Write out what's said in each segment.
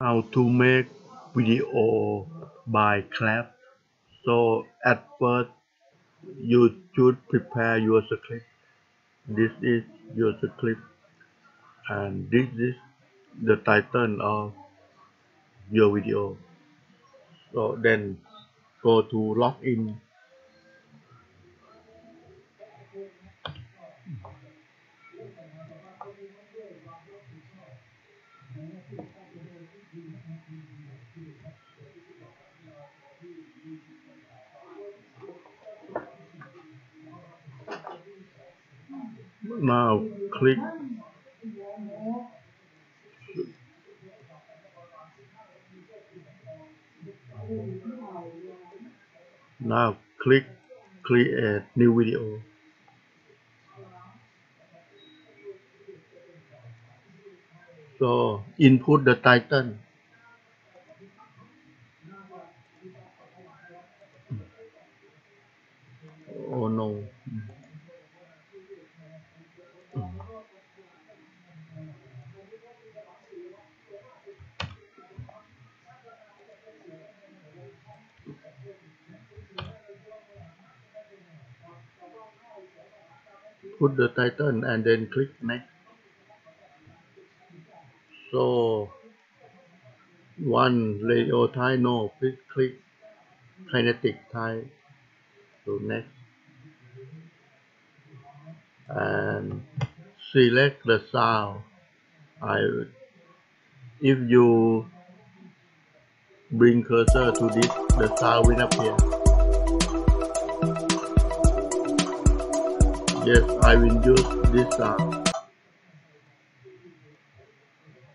how to make video by clap. So at first you should prepare your script. This is your script. And this is the title of your video. So then go to login now click. Now click create new video. So input the title oh no put the title and then click next. So one radio type no please click kinetic type to next. And select the sound. I if you bring cursor to this the sound will appear yes I will use this uh, sound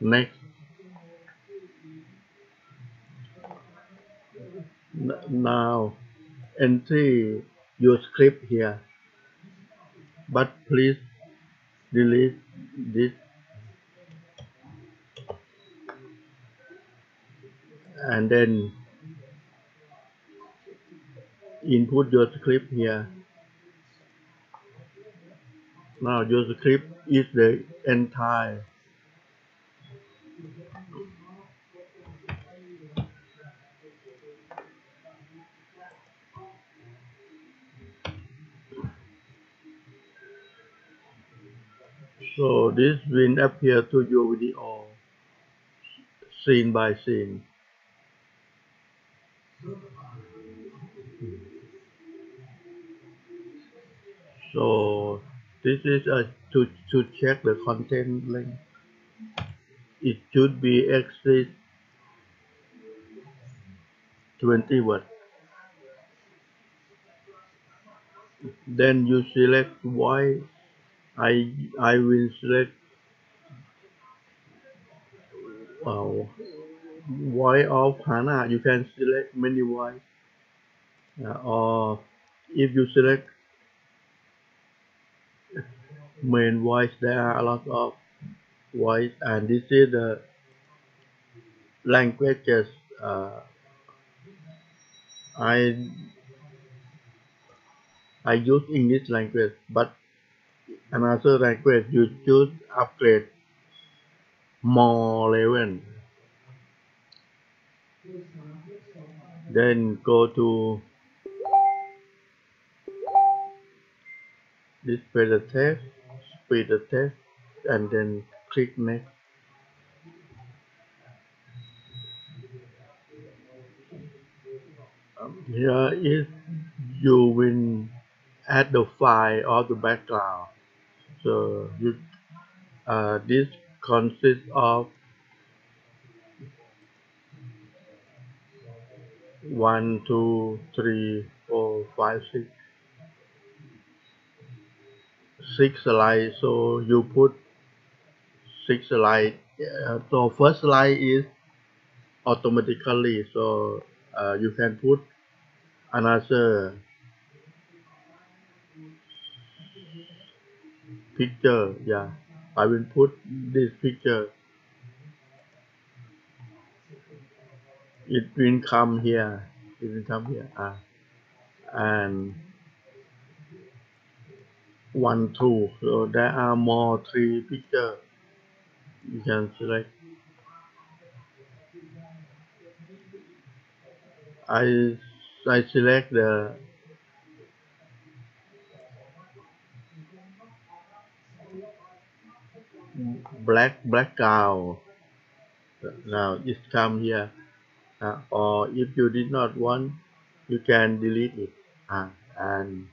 next now enter your script here. But please delete this. And then input your script here now your script is the entire. So this will appear to your video scene by scene. So this is a to to check the content length it should be exit 20 word then you select why I I will select uh, why of Hannah. You can select many why uh, or if you select main voice there are a lot of voice and this is the languages uh, I I use English language but another language you choose upgrade more level. Then go to display the text speed the text and then click next. Here is you will add the file of the background. So you uh, this consists of one two three four five six six slides so you put six slides uh, so first slide is automatically so uh, you can put another picture yeah. I will put this picture. It will come here. It will come here ah. And one two. So there are more three picture you can select. I I select the black background now it come here. Uh, or if you did not want you can delete it. Uh, and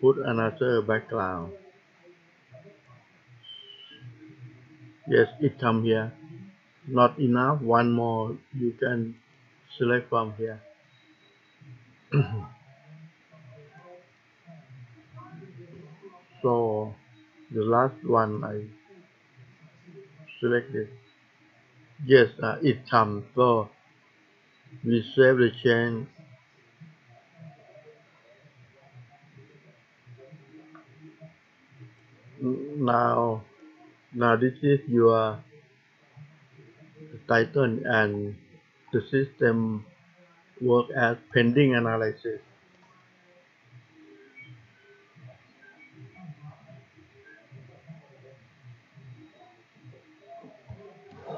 put another background. Yes it come here. Not enough. One more you can select from here. So the last one I selected. Yes uh, it comes so we save the change now now this is your title and the system work as pending analysis.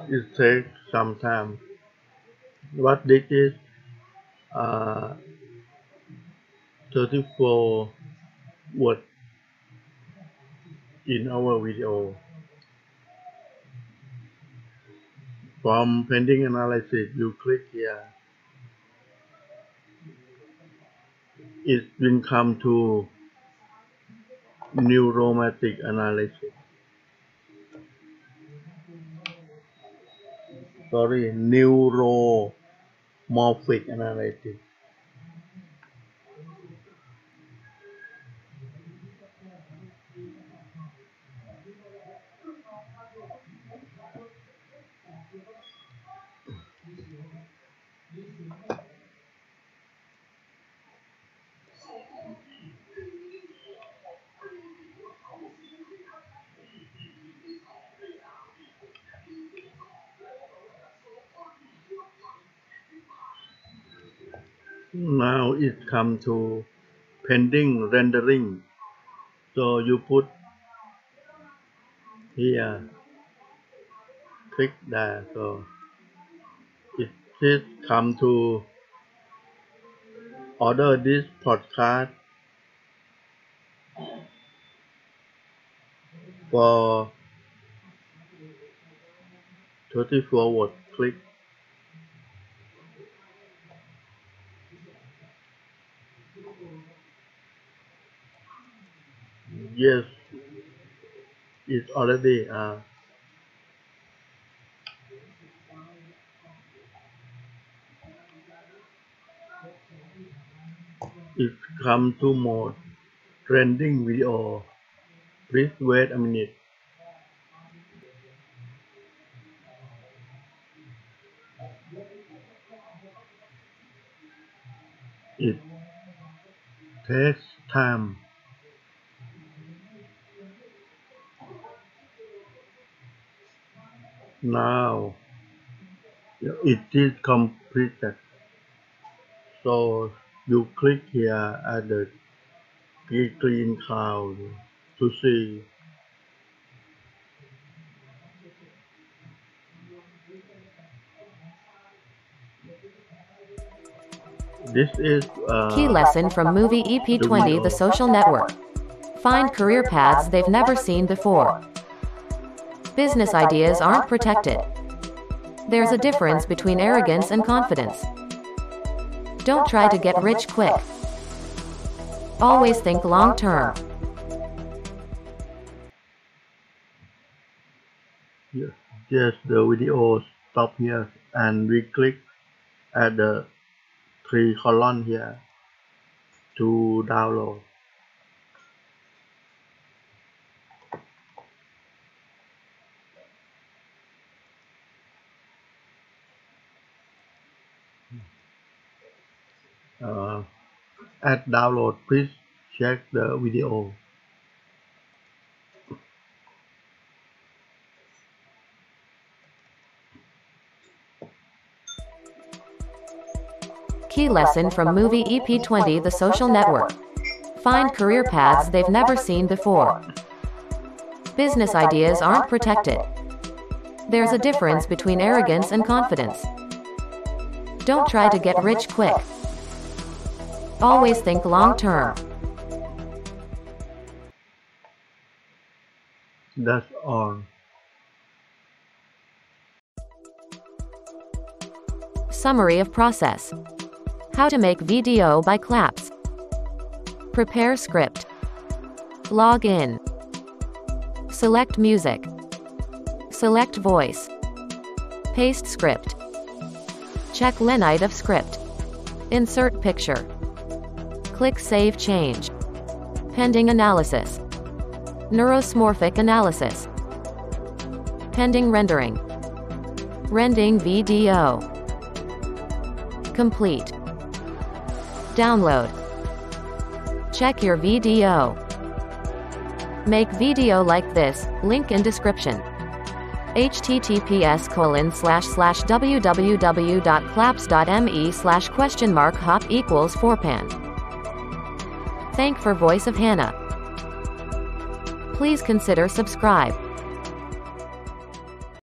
It takes some time. What this is uh, 34 word in our video. From pending analysis you click here. It will come to neuromatic analysis. Sorry neuromorphic analysis now it come to pending rendering so you put here click there so it is come to order this podcast for 34 word click yes. It's already uh, it come to more trending video. Please wait a minute. It takes time now it is completed so you click here at the green cloud to see this is uh, Key lesson from movie EP20 The Social Network. Find career paths they've never seen before. Business ideas aren't protected. There's a difference between arrogance and confidence. Don't try to get rich quick. Always think long term. Yes, the video stop here and we click at the three column here to download. Uh, at download, please check the video. Key lesson from movie EP20 The Social Network. Find career paths they've never seen before. Business ideas aren't protected. There's a difference between arrogance and confidence. Don't try to get rich quick. Always think long term. That's all. Summary of process. How to make video by Klappz. Prepare script. Log in. Select music. Select voice. Paste script. Check Lenite of script. Insert picture. Click Save Change. Pending analysis. Neuromorphic analysis. Pending rendering. Rending video. Complete. Download. Check your video. Make video like this, link in description. https colon slash slash www.klappz.me slash question mark hop equals forpan. Thank for Voice of Hannah. Please consider subscribe.